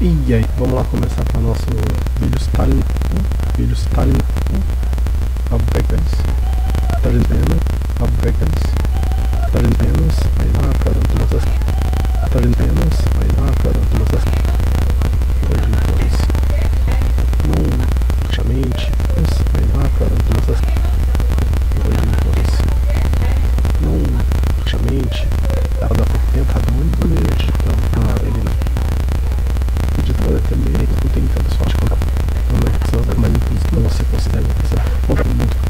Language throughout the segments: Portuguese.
E aí, vamos lá começar para o nosso vídeo Stalin, vídeo Stalin, fabricantes, trazendo fabricantes, trazendo aí na cara de nossas, trazendo aí na cara de nossas, hoje depois, não, chamente, aí na cara de nossas, hoje depois, não, chamente, ela editora também não tem tanta sorte quanto a anexão, mas não você considera essa muito.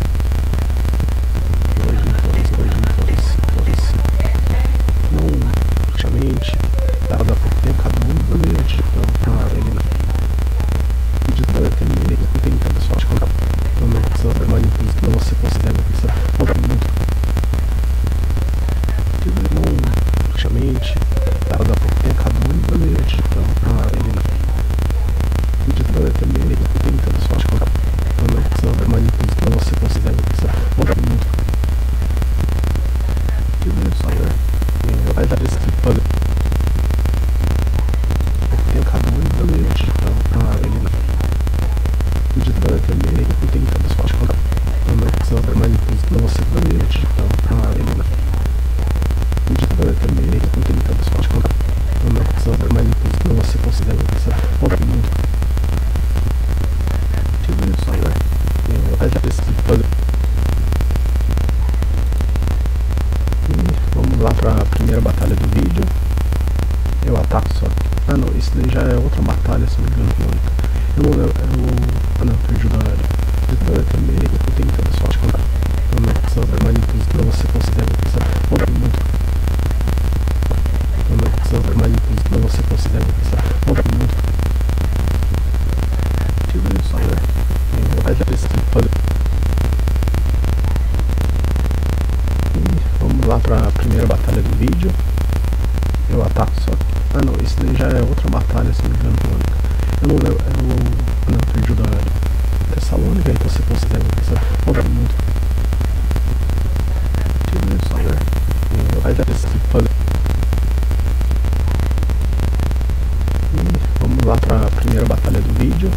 Lá para a primeira batalha do vídeo.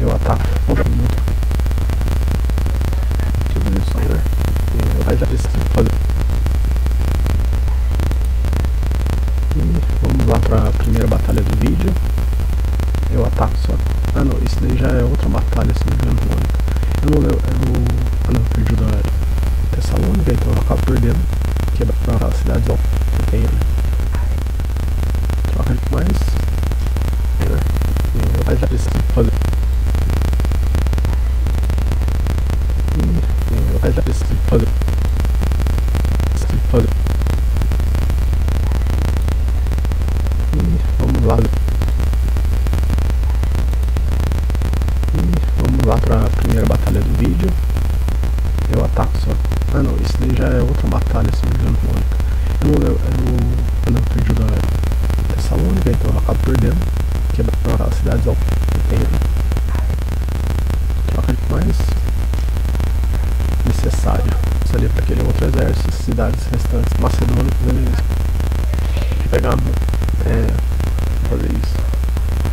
Eu ataco. Muito. Tudo isso aí, né? Vai já fazer. E vamos lá para a primeira batalha do vídeo. Eu ataco só. Ah não, isso daí já é outra batalha, se não me engano. Eu não lembro. Eu, ah não, perdi da Tessalônica, então eu acabo perdendo. Quebrar a cidade do tem né? Troca de mais. Vai já precisa fazer. já fazer. Fazer. E vamos lá. E vamos lá para a primeira batalha do vídeo. Eu ataco só. Ah não, isso daí já é outra batalha, se não me. Eu não, eu, eu não perdi então eu acabo perdendo. Cidades restantes macedônicas ali. Pegar, é, fazer isso.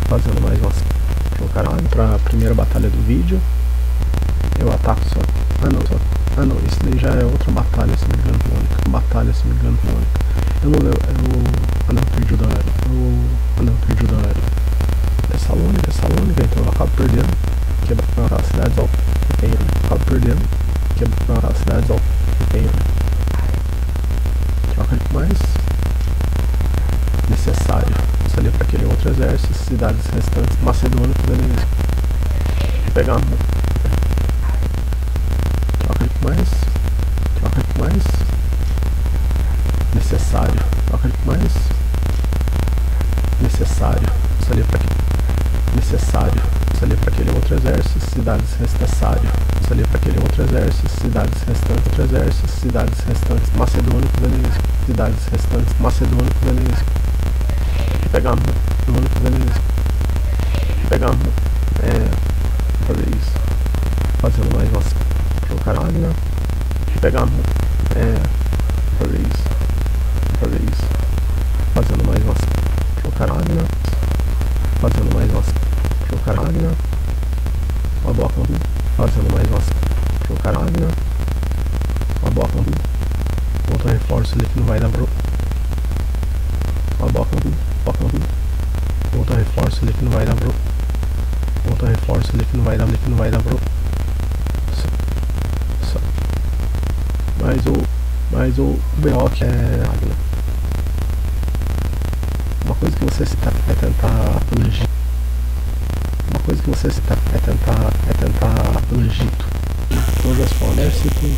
Fazendo mais umas. Colocar lá para a primeira batalha do vídeo. Eu ataco só. Ah não, só. Ah não, isso daí já é outra batalha, se não me engano, única. Batalha, se não me engano, única. Eu não lembro. Eu. Ah não, perdi o da área. Eu. Ah não, perdi o da área. Tessalônica, Tessalônica, então eu acabo perdendo. Quebrar as cidades ao. Eu acabo perdendo que as cidades ao tem troca de mais necessário. Isso ali para aquele outro exército cidades restantes macedônicas ali. Pegar troca de mais troca de mais necessário. Troca de mais necessário isso ali para necessário isso ali para aquele outro exército cidades necessário ali para aquele outro exército, cidades restantes, outro exército, cidades restantes macedônicos ali, cidades restantes macedônicos ali. Pegar macedônicos ali. Pegar é, fazer isso. Fazendo mais umas colocar águia. Pegar é, fazer isso. Fazer isso. Fazendo mais umas colocar águia. fazendo mais umas Chocaragna, uma boa fazendo mais umas Chocaragna, uma boa outro reforço ali que não vai dar pro uma boa outro reforço ali que não vai dar pro outro reforço ali que não vai dar que não vai dar pro mas o mas o BO que é uma coisa que você é tentar uma coisa que você está é tentar é tentar no Egito. Todas as formas exército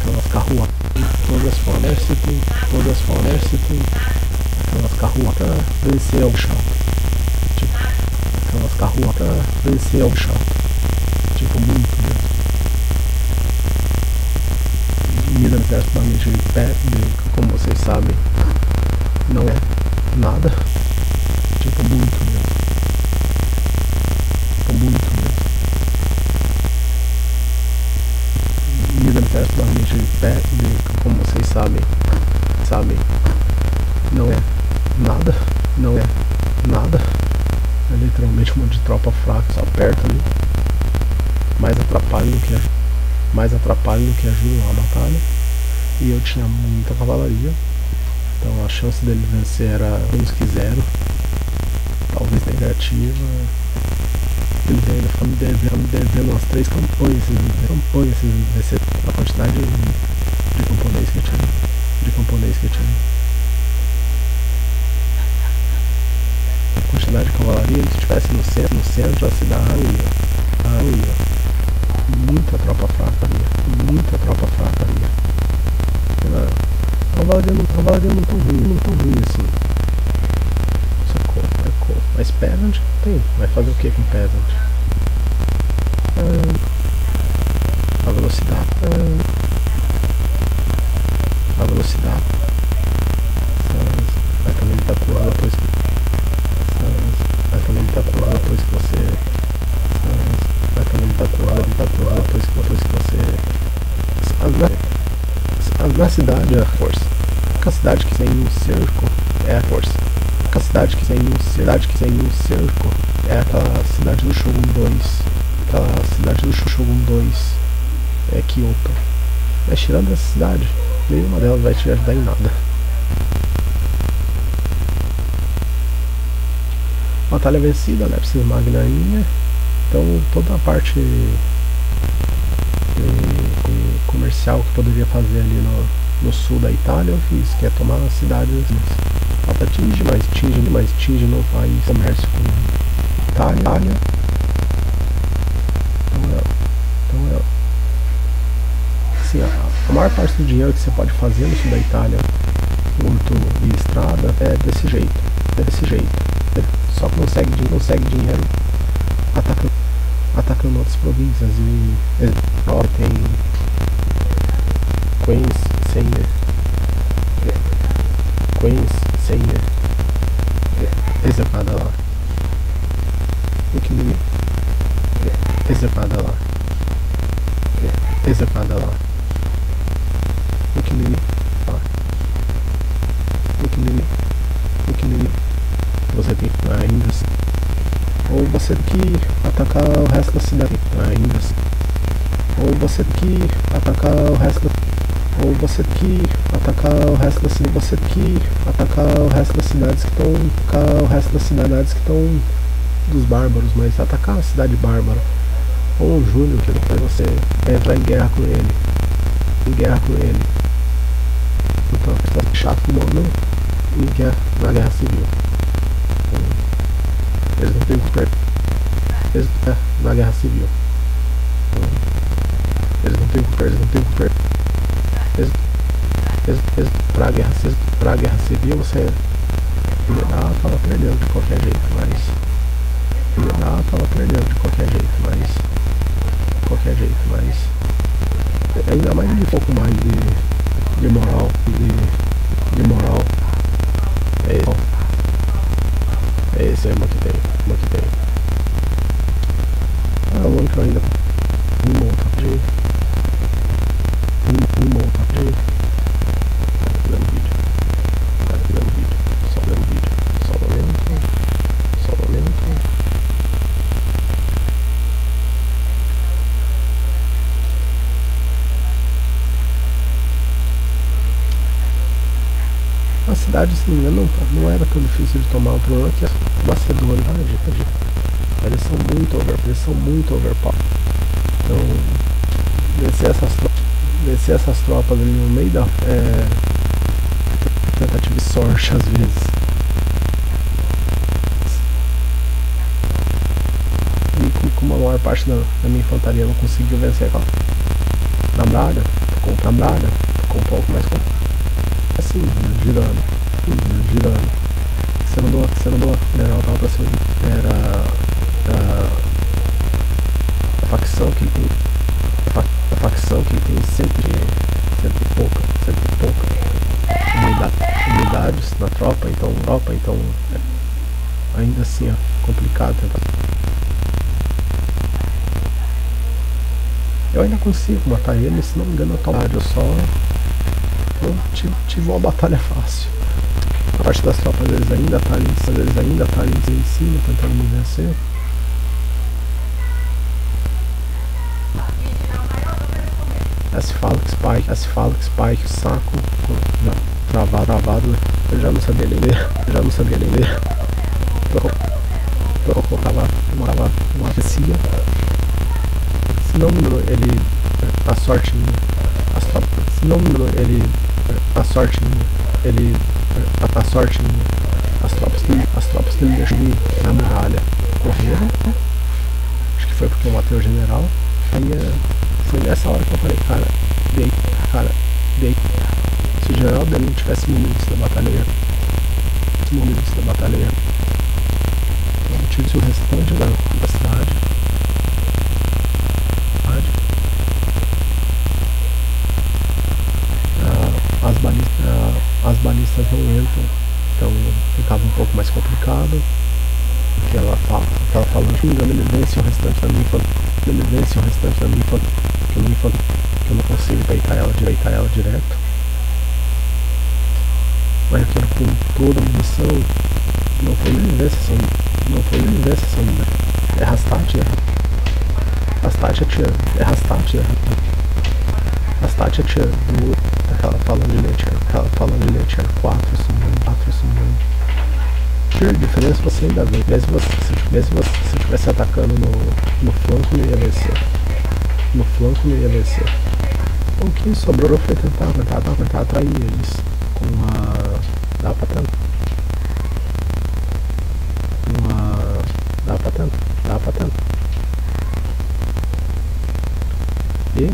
aquelas carruas. Todas as formas exército todas as formas exército aquelas carruas pra vencer o chato tipo aquelas carruas vencer o chato tipo muito mesmo. Vida no exército da pé, como vocês sabem, não é nada. Tipo, muito mesmo. Muito mesmo. Vida personalmente de pé, de, como vocês sabem, sabem, não é nada. Não é nada. É literalmente um monte de tropa fraca, só perto ali. Mais atrapalha do que, mais atrapalha do que ajuda a batalha. E eu tinha muita cavalaria. Então a chance dele vencer era menos que zero. Talvez negativa. Ele ainda fica me devendo, me devendo umas três campanhas, campanhas vai ser a quantidade de, camponês que tinha. De camponês que tinha. A quantidade de cavalaria, se estivesse no centro, no centro da cidade, ia. Muita tropa fraca ali. Muita tropa fraca ali. Cavalaria não, cavalaria não tão ruim, não tão ruim assim. Sacou. Mas Peasant tem. Vai fazer o que com Peasant? A velocidade. A velocidade. Vai também muita coisa depois que. Vai também muita coisa depois que você. Vai também muita coisa, muita coisa depois que, depois que você na cidade é a força. A cidade que tem um cerco é a força. A cidade que tem cidade que tem cerco é aquela cidade do Shogun 2. Aquela cidade do Shogun 2 é Kyoto. Mas tirando essa cidade, nenhuma delas vai te ajudar em nada. Batalha vencida, né? Precisa magnainha. Então toda a parte comercial que poderia fazer ali no, no sul da Itália eu fiz, que é tomar cidades até atinge, mas atinge, mas atinge no país comércio com Itália. Itália. Então é, então é assim, a, a maior parte do dinheiro que você pode fazer no sul da Itália, muito e estrada, é desse jeito, é desse jeito. Só que não consegue, consegue dinheiro atacando, atacando outras províncias e, e tem Queens Senior Queens Senior Exepada lá Equilíbrio Exepada lá Exepada lá Equilíbrio lá Equilíbrio Equilíbrio Você tem ainda ou você tem que atacar o resto da cidade. Ainda ou você tem que atacar o resto da ou você que atacar o resto da cidade, você que atacar o resto das cidades que estão, o resto das cidades que estão dos bárbaros, mas atacar a cidade bárbara ou um Júnior que depois você entrar em guerra com ele, em guerra com ele. Então está chato não em guerra, na guerra civil. Eles não têm eles, é, na guerra civil. Eles não têm eles não têm para a guerra, pra guerra civil você ah, tava perdendo de qualquer jeito, mas ah, tava perdendo de qualquer jeito, mas qualquer jeito, mas ainda mais de um pouco mais de, de moral, de, de moral. É esse, é esse é uma que tem, uma que tem. Ah, o único ainda um monte de cidade, se não me engano, não, não era tão difícil de tomar. O problema é que a Macedônia, eles são muito over, eles são muito overpower. Então, descer essas, descer essas tropas ali no meio da. É, tentativa de sorte às vezes. E como a maior parte da, da minha infantaria não conseguiu vencer a na Braga, comprar Braga, com um pouco mais assim, girando, girando. Você mandou, você mandou general tal pra seu era a, a facção que tem a, a facção que tem sempre sempre pouca, sempre pouca unidade, unidades na tropa, então tropa, então é, ainda assim é complicado. Eu ainda consigo matar ele, se não me engano eu só eu tive, tive uma batalha fácil. Parte das tropas deles ainda tá ali, eles ainda tá ali em cima, tentando me vencer. Asphalt Spike, Asphalt Spike, saco, já, travado, travado, eu já não sabia nem ler, eu já não sabia nem ler. Uma, uma, uma profecia. Se não ele, a sorte minha, as tropas, se não ele a sorte minha, ele, a, a sorte minha, as tropas que, as tropas que ele deixou na muralha. Correram, acho que foi porque eu matei o general, aí foi nessa hora que eu falei, cara, dei, cara, dei, se o general dele não tivesse minutos da batalha, minutos da batalha, eu tive o restante da, da cidade, não entram, então ficava um pouco mais complicado. Porque ela fala, ela falando que engano ele vence o restante da minha ele vence o restante da minha que eu não, que eu não consigo peitar ela, deitar ela direto. Mas aquilo com toda a munição. Não foi nem ver se não foi nem ver se né? é Rastat, é Rastat é Rastat, é Rastat é tia Aquela falando de Nature, aquela falando Nature 4, se não me engano, 4, se não me engano. Diferença você ainda vê, mesmo você, se, mesmo você, se estivesse atacando no, no flanco não ia vencer. No flanco não ia vencer. O que sobrou foi tentar, tentar, tentar, tentar atrair eles com uma. dá pra tentar. Uma. dá pra tentar, dá pra tentar. E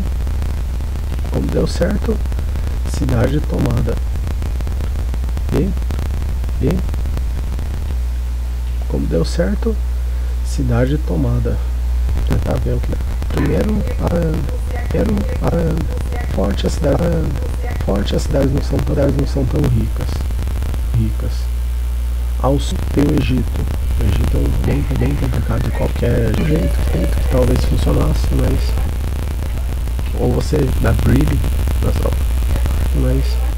como deu certo, cidade tomada. E, e, como deu certo, cidade tomada. Tentar ver o que. Primeiro, a, primeiro, forte a cidade, a, forte as cidades não são, cidades não são tão ricas, ricas. Ao sul tem o Egito. O Egito é bem, bem complicado de qualquer jeito, que talvez funcionasse, mas ou você dá nas tropas mas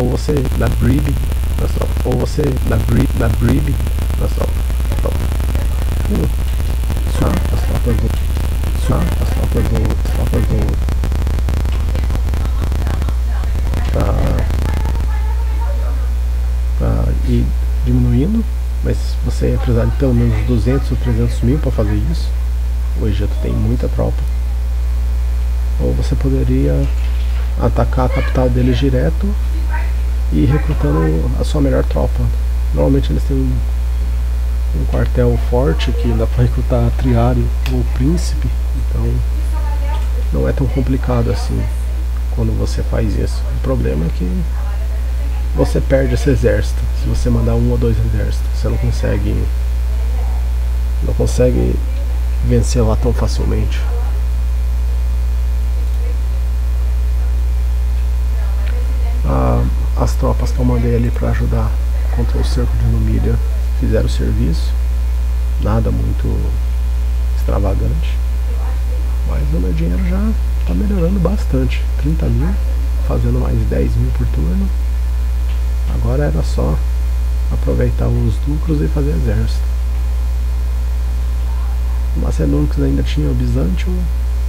ou você dá breeding nas tropas, ou você dá, breed, dá breeding nas tropas. Hum. Só as tropas do. Só as tropas do. As tropas do. Pra, pra ir diminuindo, mas você ia precisar de pelo menos 200 ou 300 mil para fazer isso. O Egito tem muita tropa. Ou você poderia atacar a capital deles direto e recrutando a sua melhor tropa. Normalmente eles têm um, um quartel forte que dá para recrutar triário ou príncipe, então não é tão complicado assim quando você faz isso. O problema é que você perde esse exército. Se você mandar um ou dois exércitos, você não consegue não consegue vencer lá tão facilmente. As tropas que eu mandei ali para ajudar contra o cerco de Numídia fizeram o serviço. Nada muito extravagante. Mas o meu dinheiro já está melhorando bastante. 30 mil, fazendo mais 10 mil por turno. Agora era só aproveitar os lucros e fazer exército. O Macedônicos ainda tinha o Bizâncio,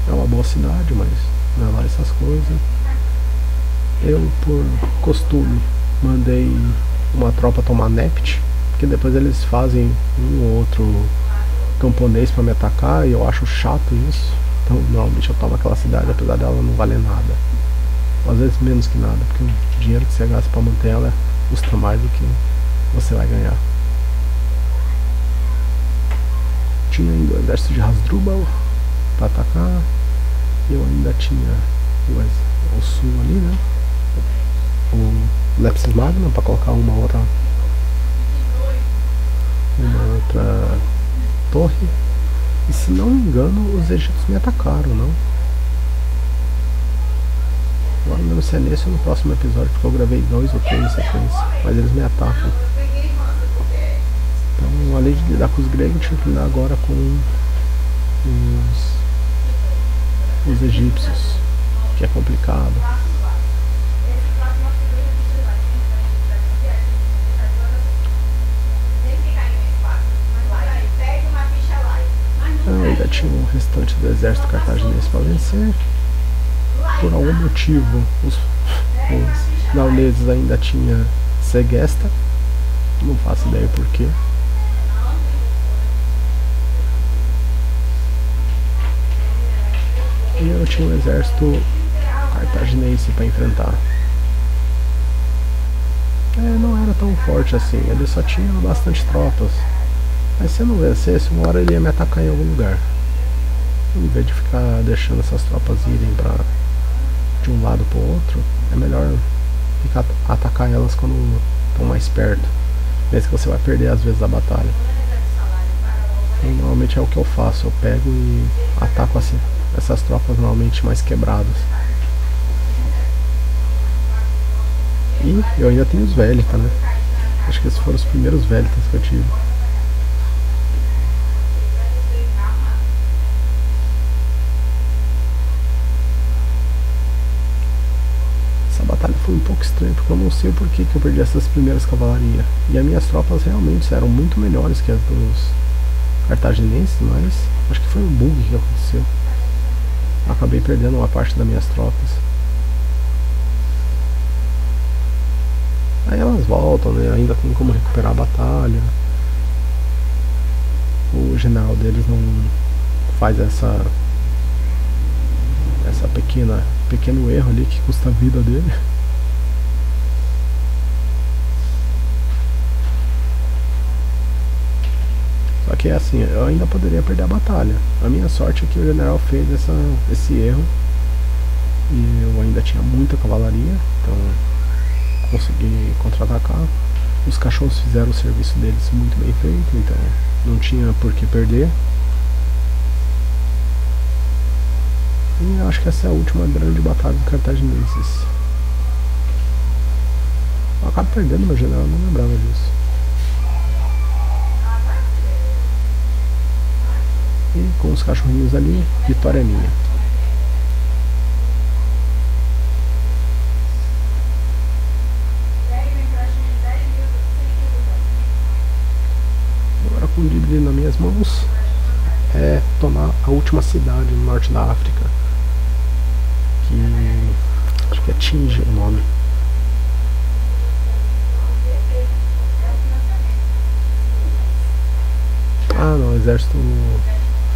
é uma boa cidade, mas não é lá essas coisas. Eu, por costume, mandei uma tropa tomar Nept, porque depois eles fazem um ou outro camponês para me atacar e eu acho chato isso. Então normalmente eu tomo aquela cidade, apesar dela não valer nada. Às vezes menos que nada, porque o dinheiro que você gasta para manter ela custa mais do que você vai ganhar. Tinha ainda o exército de Hasdrubal para atacar. Eu ainda tinha o, o sul ali, né? O Lepsis Magna para colocar uma outra uma outra torre. E se não me engano, os egípcios me atacaram, não? Agora não lembro se é nesse ou no próximo episódio, porque eu gravei dois ou três em sequência. Mas eles me atacam. Então, além de lidar com os gregos, tinha que lidar agora com os, os egípcios, que é complicado. Eu ainda tinha o restante do exército cartaginense para vencer. Por algum motivo, os, os gauleses ainda tinham Segesta. Não faço ideia porquê. E eu tinha um exército cartaginense para enfrentar. É, não era tão forte assim, ele só tinha bastante tropas. Mas se eu não vencesse, uma hora ele ia me atacar em algum lugar. Em vez de ficar deixando essas tropas irem pra, de um lado pro outro, é melhor ficar atacar elas quando estão mais perto. Mesmo que você vai perder às vezes a batalha. Então, normalmente é o que eu faço, eu pego e ataco assim, essas tropas normalmente mais quebradas. E eu ainda tenho os Velitas, né? Acho que esses foram os primeiros Velitas que eu tive. Essa batalha foi um pouco estranha, porque eu não sei o porquê que eu perdi essas primeiras cavalarias. E as minhas tropas realmente eram muito melhores que as dos cartaginenses, mas acho que foi um bug que aconteceu acabei perdendo uma parte das minhas tropas. Aí elas voltam, né? Ainda tem como recuperar a batalha. O general deles não faz essa essa pequena pequeno erro ali que custa a vida dele. Só que é assim, eu ainda poderia perder a batalha. A minha sorte é que o general fez essa, esse erro. E eu ainda tinha muita cavalaria, então consegui contra-atacar. Os cachorros fizeram o serviço deles muito bem feito, então não tinha por que perder. E eu acho que essa é a última grande batalha dos cartagineses. Eu acabo perdendo meu general, não lembrava disso. E com os cachorrinhos ali, vitória minha. Agora com o livro nas minhas mãos é tomar a última cidade no norte da África. Que acho que é Tinge o nome. Ah não, exército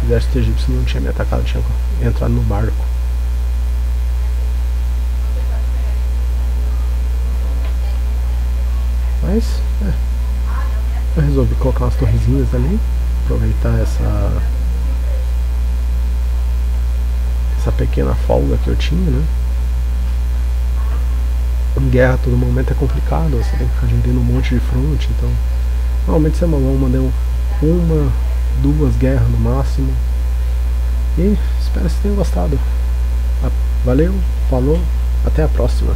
o exército egípcio não tinha me atacado, tinha entrado no barco. Mas, é. Eu resolvi colocar umas torrezinhas ali, aproveitar essa essa pequena folga que eu tinha, né? Em guerra todo momento é complicado, você tem que ficar gerindo um monte de fronte, então normalmente você manda uma duas guerras no máximo. E espero que vocês tenham gostado. Valeu, falou, até a próxima.